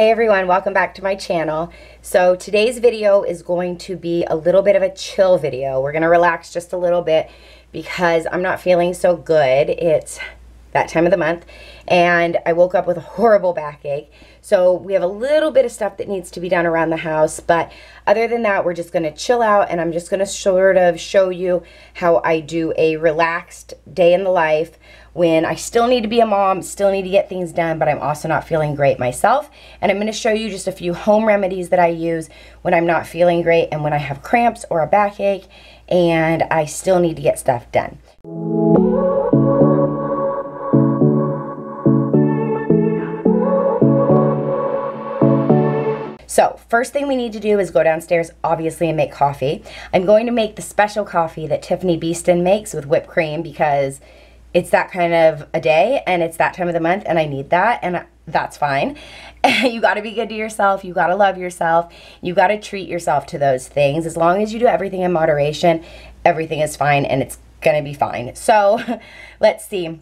Hey everyone, welcome back to my channel. So today's video is going to be a little bit of a chill video. We're to relax just a little bit because I'm not feeling so good. It's that time of the month and I woke up with a horrible backache. So we have a little bit of stuff that needs to be done around the house, but other than that, we're just gonna chill out and I'm just gonna sort of show you how I do a relaxed day in the life when I still need to be a mom, still need to get things done, but I'm also not feeling great myself. And I'm gonna show you just a few home remedies that I use when I'm not feeling great and when I have cramps or a backache and I still need to get stuff done. So first thing we need to do is go downstairs, obviously, and make coffee. I'm going to make the special coffee that Tiffani Beaston makes with whipped cream because it's that kind of a day and it's that time of the month and I need that and that's fine. you got to be good to yourself. You got to love yourself. You got to treat yourself to those things. As long as you do everything in moderation, everything is fine and it's going to be fine. So let's see.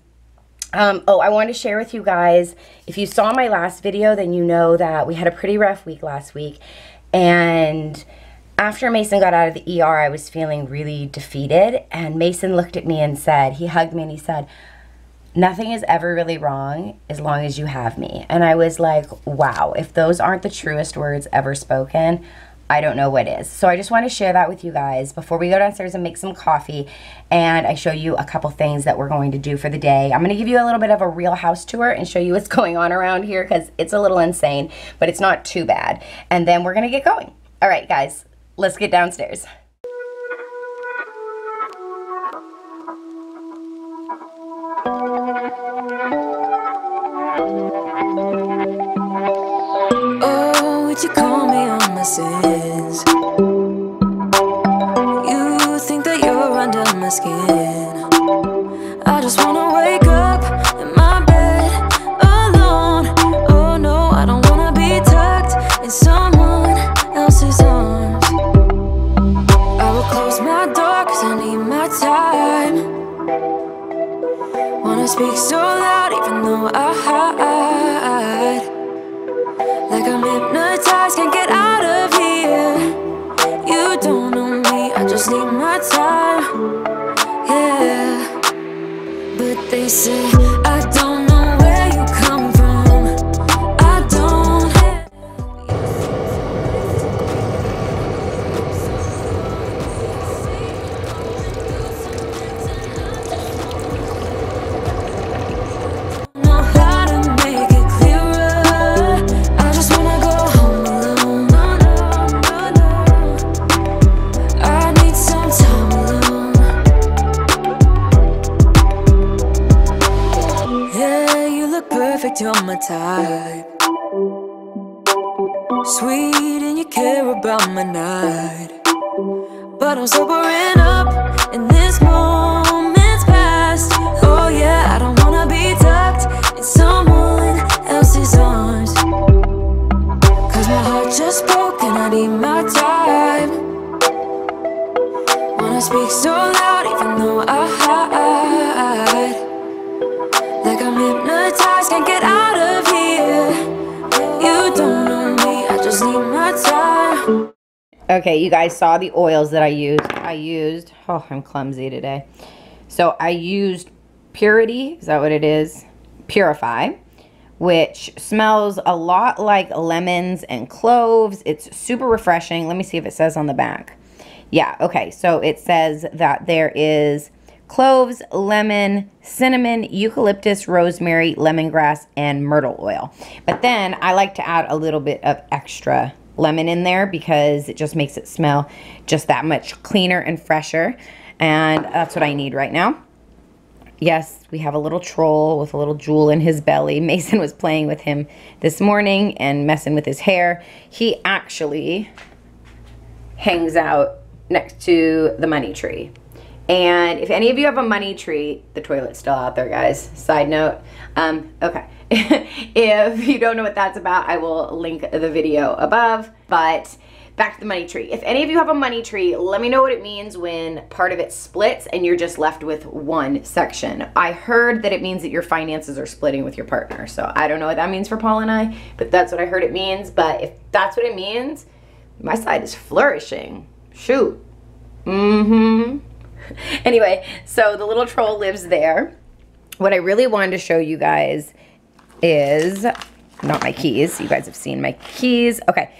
Um, oh, I wanted to share with you guys, if you saw my last video, then you know that we had a pretty rough week last week. And after Mason got out of the ER, I was feeling really defeated. And Mason looked at me and said, he hugged me and he said, nothing is ever really wrong as long as you have me. And I was like, wow, if those aren't the truest words ever spoken, I don't know what is. So I just want to share that with you guys before we go downstairs and make some coffee and I show you a couple things that we're going to do for the day. I'm going to give you a little bit of a real house tour and show you what's going on around here because it's a little insane, but it's not too bad. And then we're going to get going. All right, guys, let's get downstairs. Time. Wanna speak so loud even though I hide. Like I'm hypnotized, can't get out of here. You don't know me, I just need my time. Yeah. But they say you're my type. Sweet and you care about my night. But I'm sobering up, and this moment's past. Oh, yeah, I don't wanna be tucked in someone else's arms. Cause my heart just broke, and I need my time. Wanna speak so Okay, you guys saw the oils that I used. I used, oh, I'm clumsy today. So I used Purity, is that what it is? Purify, which smells a lot like lemons and cloves. It's super refreshing. Let me see if it says on the back. Yeah, okay, so it says that there is cloves, lemon, cinnamon, eucalyptus, rosemary, lemongrass, and myrtle oil. But then I like to add a little bit of extra lemon in there because it just makes it smell just that much cleaner and fresher. And that's what I need right now. Yes, we have a little troll with a little jewel in his belly. Mason was playing with him this morning and messing with his hair. He actually hangs out next to the money tree. And if any of you have a money tree, the toilet's still out there, guys. Side note. Um, okay. if you don't know what that's about, I will link the video above. But back to the money tree. If any of you have a money tree, let me know what it means when part of it splits and you're just left with one section. I heard that it means that your finances are splitting with your partner. So I don't know what that means for Paul and I, but that's what I heard it means. But if that's what it means, my side is flourishing. Shoot. Mm-hmm. Anyway, so the little troll lives there. What I really wanted to show you guys is not my keys. You guys have seen my keys. Okay.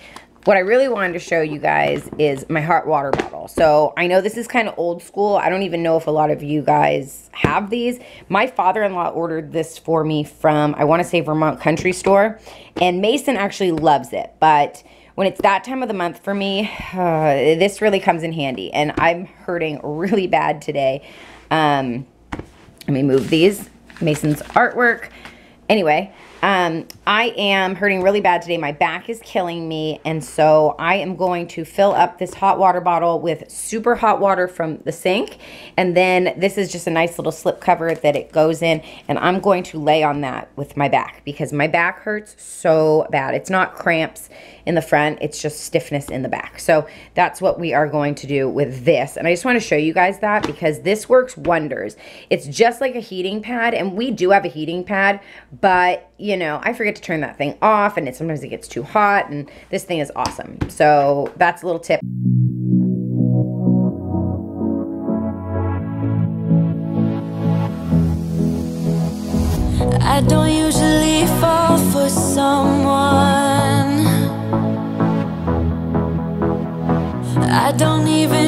What I really wanted to show you guys is my hot water bottle. So I know this is kind of old school. I don't even know if a lot of you guys have these. My father-in-law ordered this for me from, I want to say Vermont Country Store. And Mason actually loves it. But when it's that time of the month for me, uh, this really comes in handy. And I'm hurting really bad today. Um, let me move these. Mason's artwork. Anyway, um, I am hurting really bad today. My back is killing me. And so I am going to fill up this hot water bottle with super hot water from the sink. And then this is just a nice little slip cover that it goes in. And I'm going to lay on that with my back because my back hurts so bad. It's not cramps in the front. It's just stiffness in the back. So that's what we are going to do with this. And I just want to show you guys that because this works wonders. It's just like a heating pad. And we do have a heating pad, but you know, I forget to turn that thing off and it sometimes it gets too hot and this thing is awesome. So that's a little tip. I don't usually fall for someone I don't even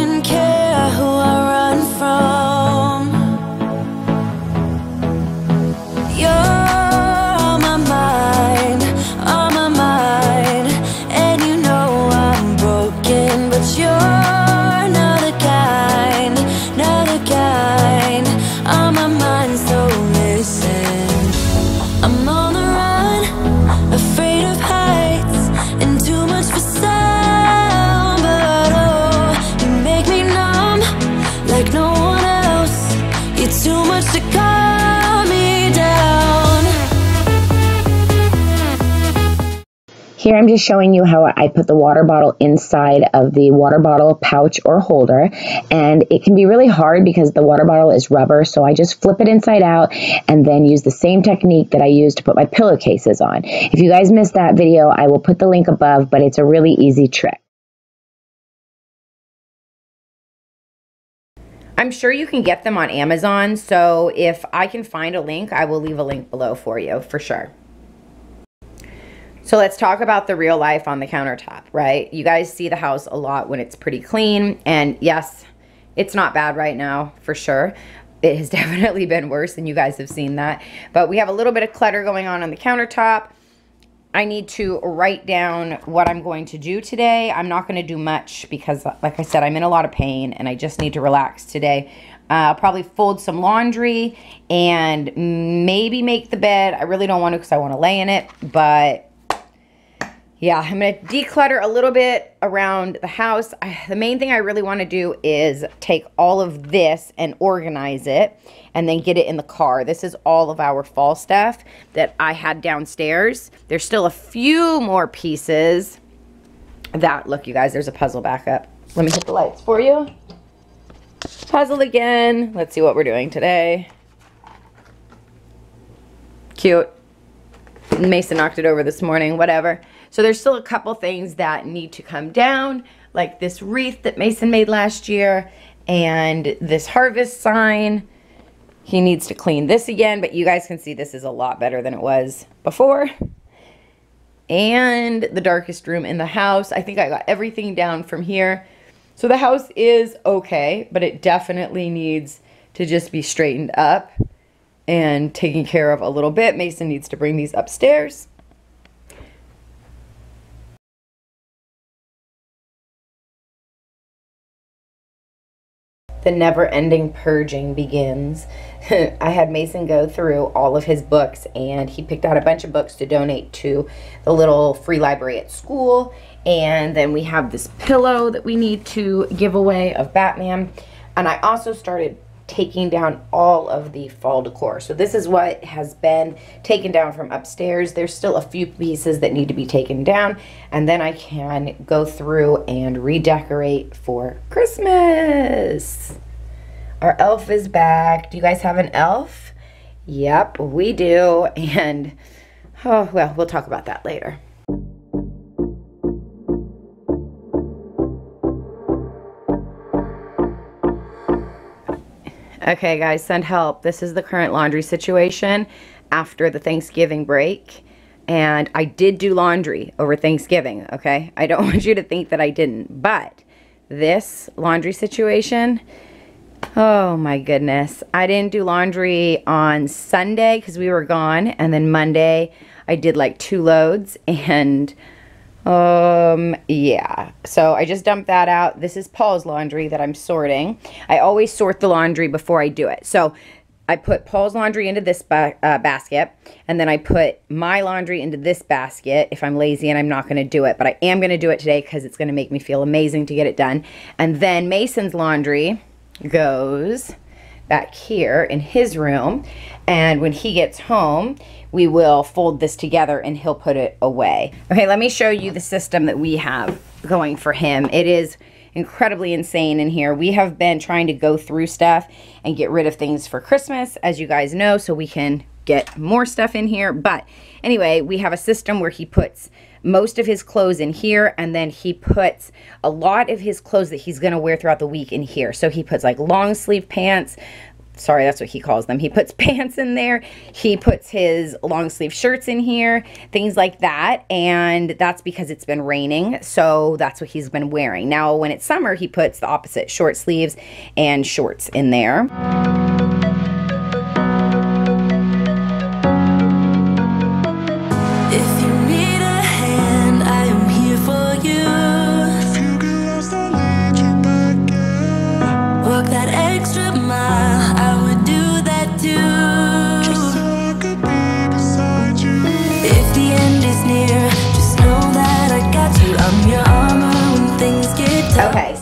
Here I'm just showing you how I put the water bottle inside of the water bottle pouch or holder and it can be really hard because the water bottle is rubber so I just flip it inside out and then use the same technique that I use to put my pillowcases on. If you guys missed that video I will put the link above but it's a really easy trick. I'm sure you can get them on Amazon so if I can find a link I will leave a link below for you for sure. So let's talk about the real life on the countertop, right? You guys see the house a lot when it's pretty clean. And yes, it's not bad right now, for sure. It has definitely been worse, and you guys have seen that. But we have a little bit of clutter going on on the countertop. I need to write down what I'm going to do today. I'm not going to do much because, like I said, I'm in a lot of pain, and I just need to relax today. Uh, I'll probably fold some laundry and maybe make the bed. I really don't want to because I want to lay in it, but yeah, I'm going to declutter a little bit around the house. I, the main thing I really want to do is take all of this and organize it and then get it in the car. This is all of our fall stuff that I had downstairs. There's still a few more pieces that, look you guys, there's a puzzle back up. Let me hit the lights for you. Puzzle again. Let's see what we're doing today. Cute. Mason knocked it over this morning, whatever. So there's still a couple things that need to come down, like this wreath that Mason made last year and this harvest sign. He needs to clean this again, but you guys can see this is a lot better than it was before. And the darkest room in the house. I think I got everything down from here. So the house is okay, but it definitely needs to just be straightened up and taken care of a little bit. Mason needs to bring these upstairs. The never ending purging begins. I had Mason go through all of his books and he picked out a bunch of books to donate to the little free library at school. And then we have this pillow that we need to give away of Batman. And I also started taking down all of the fall decor. So this is what has been taken down from upstairs. There's still a few pieces that need to be taken down and then I can go through and redecorate for Christmas. Our elf is back. Do you guys have an elf? Yep, we do. And, oh, well, we'll talk about that later. Okay, guys, send help. This is the current laundry situation after the Thanksgiving break. And I did do laundry over Thanksgiving, okay? I don't want you to think that I didn't. But this laundry situation, oh my goodness. I didn't do laundry on Sunday because we were gone. And then Monday, I did like two loads. And um, yeah. So I just dumped that out. This is Paul's laundry that I'm sorting. I always sort the laundry before I do it. So I put Paul's laundry into this ba uh, basket, and then I put my laundry into this basket if I'm lazy and I'm not going to do it. But I am going to do it today because it's going to make me feel amazing to get it done. And then Mason's laundry goes back here in his room. And when he gets home, we will fold this together and he'll put it away. Okay, let me show you the system that we have going for him. It is incredibly insane in here. We have been trying to go through stuff and get rid of things for Christmas, as you guys know, so we can get more stuff in here. But anyway, we have a system where he puts most of his clothes in here and then he puts a lot of his clothes that he's going to wear throughout the week in here. So he puts like long sleeve pants, sorry, that's what he calls them. He puts pants in there. He puts his long sleeve shirts in here, things like that. And that's because it's been raining. So that's what he's been wearing. Now, when it's summer, he puts the opposite short sleeves and shorts in there.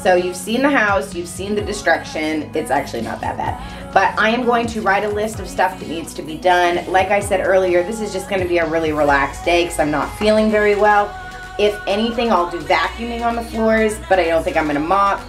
So you've seen the house, you've seen the destruction. It's actually not that bad. But I am going to write a list of stuff that needs to be done. Like I said earlier, this is just going to be a really relaxed day because I'm not feeling very well. If anything, I'll do vacuuming on the floors, but I don't think I'm going to mop.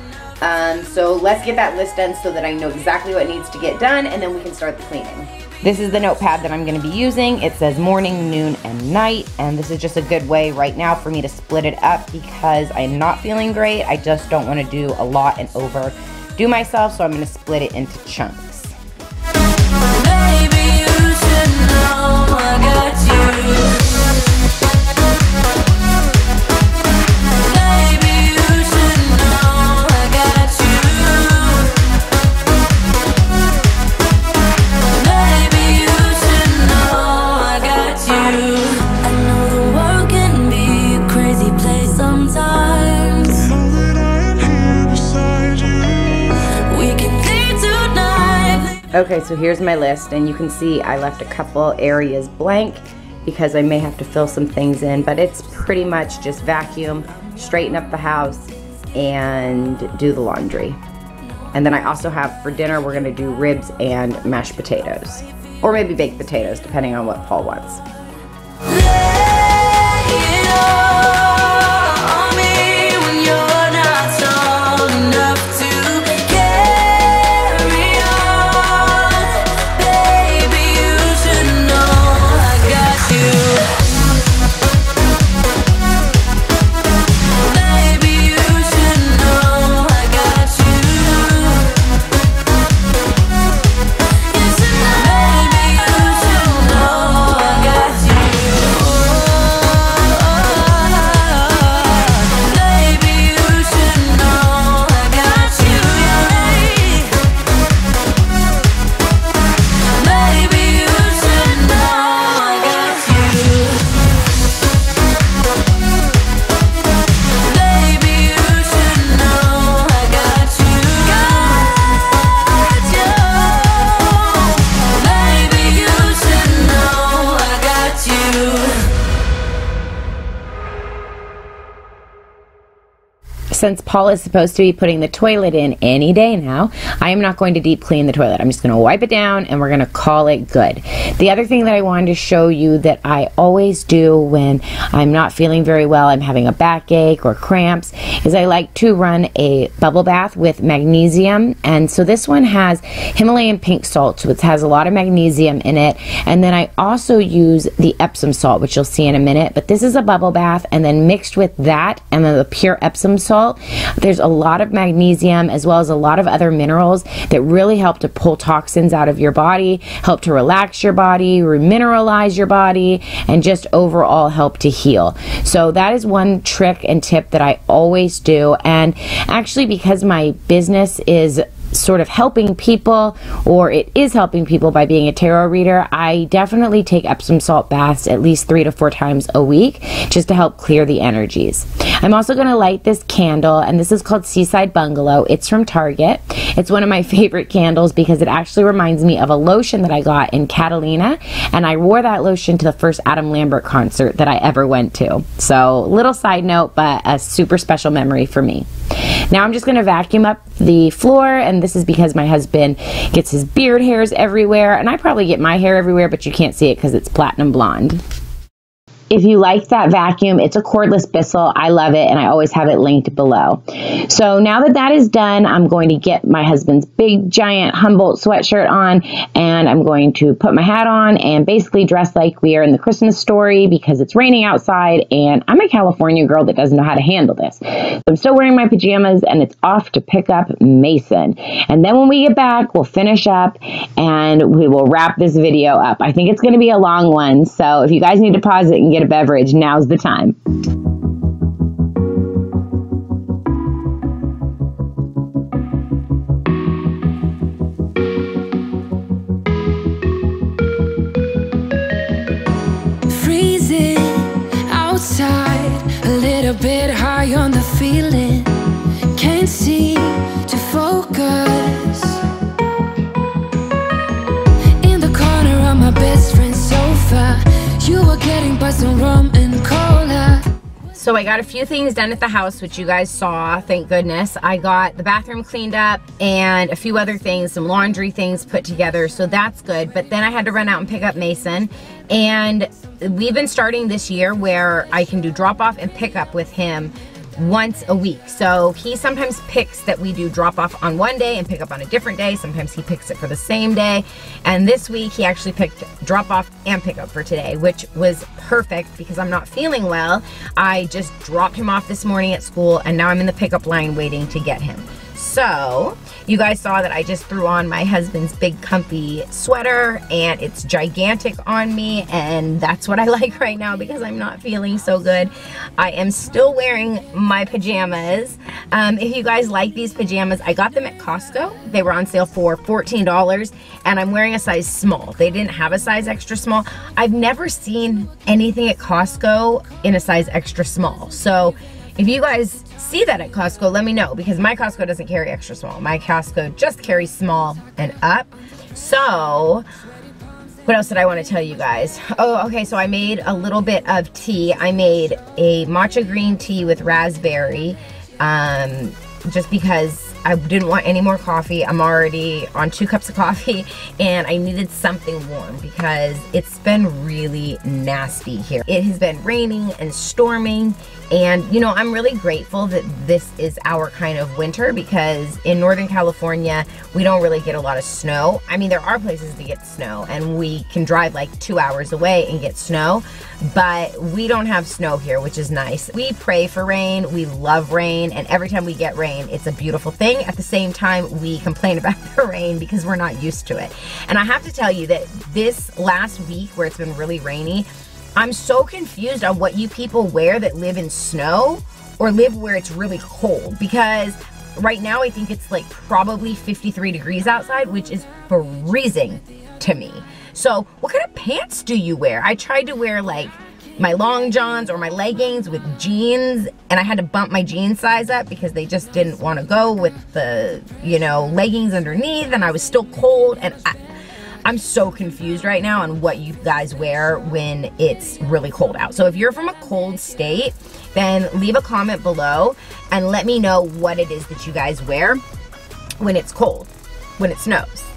Um, so let's get that list done so that I know exactly what needs to get done and then we can start the cleaning. This is the notepad that I'm going to be using. It says morning, noon, and night. And this is just a good way right now for me to split it up because I'm not feeling great. I just don't want to do a lot and overdo myself. So I'm going to split it into chunks. Okay, so here's my list, and you can see I left a couple areas blank because I may have to fill some things in, but it's pretty much just vacuum, straighten up the house, and do the laundry. And then I also have for dinner, we're gonna do ribs and mashed potatoes. Or maybe baked potatoes, depending on what Paul wants. Since Paul is supposed to be putting the toilet in any day now, I am not going to deep clean the toilet. I'm just going to wipe it down and we're going to call it good. The other thing that I wanted to show you that I always do when I'm not feeling very well, I'm having a backache or cramps, is I like to run a bubble bath with magnesium. And so this one has Himalayan pink salt, so it has a lot of magnesium in it. And then I also use the Epsom salt, which you'll see in a minute. But this is a bubble bath, and then mixed with that and then the pure Epsom salt, there's a lot of magnesium as well as a lot of other minerals that really help to pull toxins out of your body, help to relax your body, remineralize your body, and just overall help to heal. So that is one trick and tip that I always do. And actually, because my business is sort of helping people or it is helping people by being a tarot reader, I definitely take Epsom salt baths at least three to four times a week just to help clear the energies. I'm also going to light this candle, and this is called Seaside Bungalow. It's from Target. It's one of my favorite candles because it actually reminds me of a lotion that I got in Catalina, and I wore that lotion to the first Adam Lambert concert that I ever went to. So, little side note, but a super special memory for me. Now I'm just going to vacuum up the floor, and this is because my husband gets his beard hairs everywhere, and I probably get my hair everywhere, but you can't see it because it's platinum blonde. If you like that vacuum, it's a cordless Bissell. I love it and I always have it linked below. So now that that is done, I'm going to get my husband's big giant Humboldt sweatshirt on and I'm going to put my hat on and basically dress like we are in the Christmas story because it's raining outside and I'm a California girl that doesn't know how to handle this. So I'm still wearing my pajamas and it's off to pick up Mason. And then when we get back, we'll finish up and we will wrap this video up. I think it's going to be a long one. So if you guys need to pause it and get get a beverage, now's the time. Freezing outside, a little bit high on the feeling. So I got a few things done at the house, which you guys saw, thank goodness. I got the bathroom cleaned up and a few other things, some laundry things put together, so that's good. But then I had to run out and pick up Mason. And we've been starting this year where I can do drop off and pick up with him once a week. So he sometimes picks that we do drop off on one day and pick up on a different day. Sometimes he picks it for the same day. And this week he actually picked drop off and pick up for today, which was perfect because I'm not feeling well. I just dropped him off this morning at school and now I'm in the pickup line waiting to get him. So, you guys saw that I just threw on my husband's big comfy sweater and it's gigantic on me and that's what I like right now because I'm not feeling so good. I am still wearing my pajamas. Um, if you guys like these pajamas, I got them at Costco. They were on sale for $14 and I'm wearing a size small. They didn't have a size extra small. I've never seen anything at Costco in a size extra small. So if you guys see that at Costco, let me know because my Costco doesn't carry extra small. My Costco just carries small and up. So, what else did I want to tell you guys? Oh, okay, so I made a little bit of tea. I made a matcha green tea with raspberry um, just because I didn't want any more coffee. I'm already on two cups of coffee and I needed something warm because it's been really nasty here. It has been raining and storming and you know, I'm really grateful that this is our kind of winter because in Northern California, we don't really get a lot of snow. I mean, there are places to get snow and we can drive like two hours away and get snow, but we don't have snow here, which is nice. We pray for rain, we love rain, and every time we get rain, it's a beautiful thing. At the same time, we complain about the rain because we're not used to it. And I have to tell you that this last week where it's been really rainy, I'm so confused on what you people wear that live in snow or live where it's really cold because right now I think it's like probably 53 degrees outside, which is freezing to me. So what kind of pants do you wear? I tried to wear like my long johns or my leggings with jeans and I had to bump my jean size up because they just didn't want to go with the, you know, leggings underneath and I was still cold and I, I'm so confused right now on what you guys wear when it's really cold out. So if you're from a cold state, then leave a comment below and let me know what it is that you guys wear when it's cold, when it snows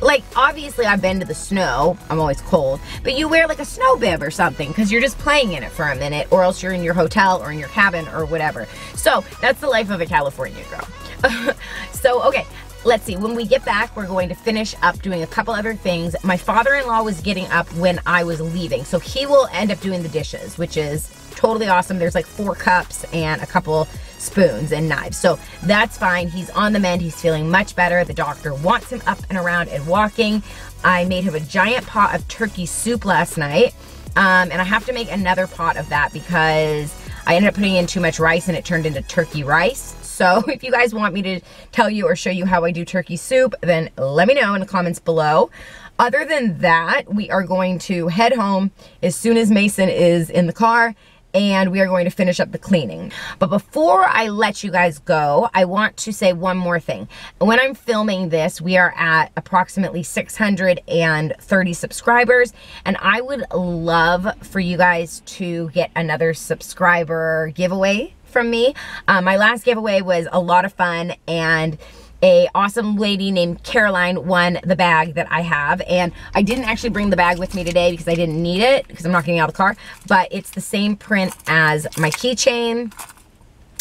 like obviously I've been to the snow. I'm always cold, but you wear like a snow bib or something because you're just playing in it for a minute, or else you're in your hotel or in your cabin or whatever. So that's the life of a California girl. so okay. Let's see, when we get back, we're going to finish up doing a couple other things. My father-in-law was getting up when I was leaving, so he will end up doing the dishes, which is totally awesome. There's like four cups and a couple spoons and knives. So that's fine. He's on the mend. He's feeling much better. The doctor wants him up and around and walking. I made him a giant pot of turkey soup last night. Um, and I have to make another pot of that because I ended up putting in too much rice and it turned into turkey rice. So if you guys want me to tell you or show you how I do turkey soup, then let me know in the comments below. Other than that, we are going to head home as soon as Mason is in the car and we are going to finish up the cleaning. But before I let you guys go, I want to say one more thing. When I'm filming this, we are at approximately 630 subscribers, and I would love for you guys to get another subscriber giveaway from me. Um, my last giveaway was a lot of fun, and a awesome lady named Caroline won the bag that I have. And I didn't actually bring the bag with me today because I didn't need it because I'm not getting out of the car. But it's the same print as my keychain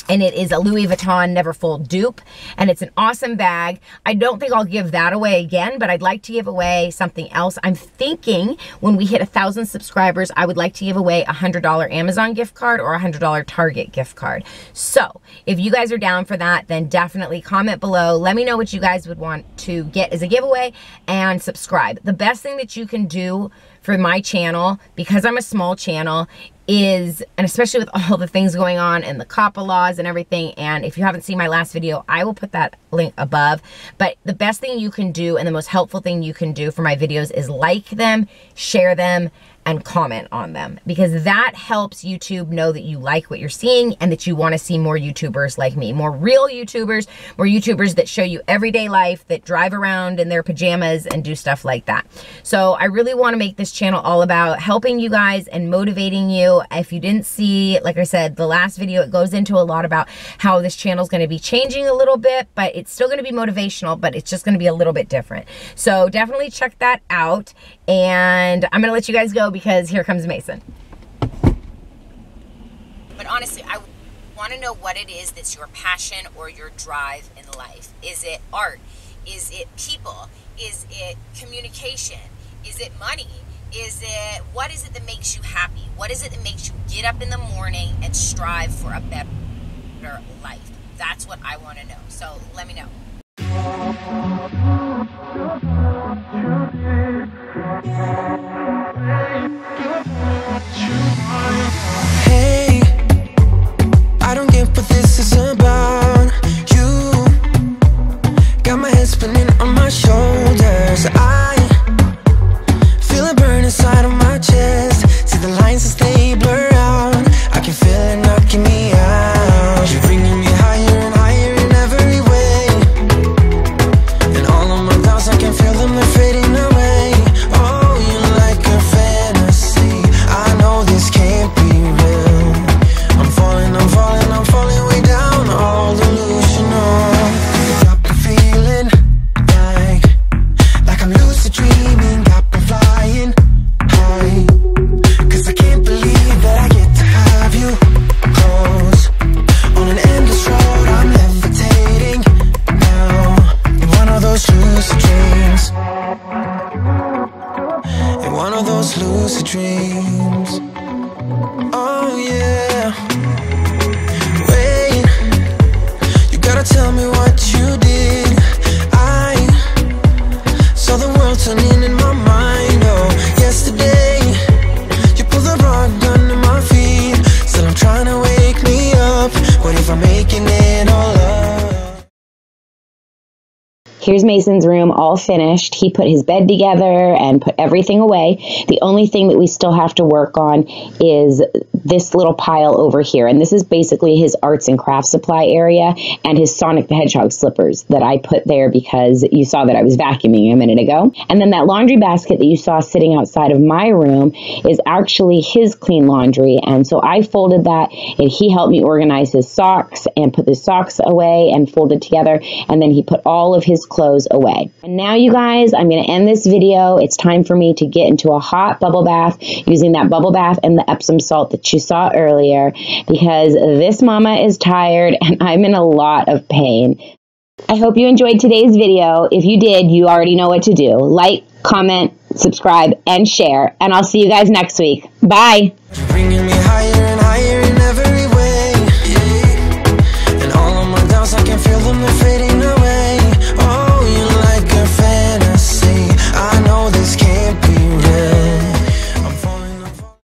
and it is a Louis Vuitton Neverfull dupe, and it's an awesome bag. I don't think I'll give that away again, but I'd like to give away something else. I'm thinking when we hit a thousand subscribers, I would like to give away a $100 Amazon gift card or a $100 Target gift card. So if you guys are down for that, then definitely comment below. Let me know what you guys would want to get as a giveaway and subscribe. The best thing that you can do for my channel, because I'm a small channel, is, and especially with all the things going on and the COPPA laws and everything, and if you haven't seen my last video, I will put that link above. But the best thing you can do and the most helpful thing you can do for my videos is like them, share them, and comment on them because that helps YouTube know that you like what you're seeing and that you want to see more YouTubers like me, more real YouTubers, more YouTubers that show you everyday life, that drive around in their pajamas and do stuff like that. So I really want to make this channel all about helping you guys and motivating you. If you didn't see, like I said, the last video, it goes into a lot about how this channel is going to be changing a little bit, but it's still going to be motivational, but it's just going to be a little bit different. So definitely check that out. And I'm going to let you guys go because here comes Mason. But honestly, I want to know what it is that's your passion or your drive in life. Is it art? Is it people? Is it communication? Is it money? Is it what is it that makes you happy? What is it that makes you get up in the morning and strive for a better life? That's what I want to know. So let me know. Hey, I don't get what this is about. You got my head spinning on my shoulders. I feel it burn inside of my chest. See the lines as they blur those lucid dreams. Oh yeah. Wait, you gotta tell me Here's Mason's room all finished. He put his bed together and put everything away. The only thing that we still have to work on is this little pile over here. And this is basically his arts and craft supply area and his Sonic the Hedgehog slippers that I put there because you saw that I was vacuuming a minute ago. And then that laundry basket that you saw sitting outside of my room is actually his clean laundry. And so I folded that and he helped me organize his socks and put the socks away and folded together. And then he put all of his clothes away. And now you guys, I'm going to end this video. It's time for me to get into a hot bubble bath using that bubble bath and the Epsom salt that you saw earlier because this mama is tired and I'm in a lot of pain. I hope you enjoyed today's video. If you did, you already know what to do. Like, comment, subscribe, and share. And I'll see you guys next week. Bye.